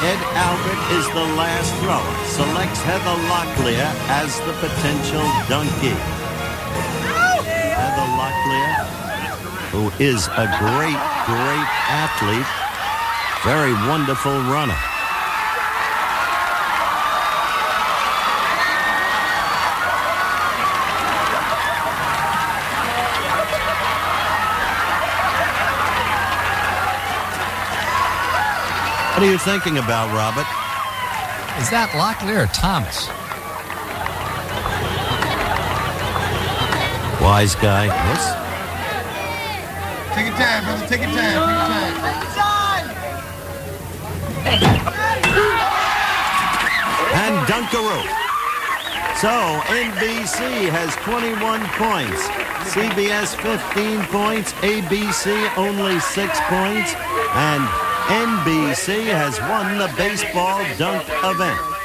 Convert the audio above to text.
Ed Albert is the last thrower. Selects Heather Locklear as the potential donkey. Heather Locklear, who is a great, great athlete, very wonderful runner. What are you thinking about, Robert? Is that Locklear or Thomas? Wise guy. Yes. Take your time, brother. Take your time. Take your time. And Dunkaroo. So NBC has 21 points. CBS 15 points. ABC only 6 points. And Has won the baseball dunk event.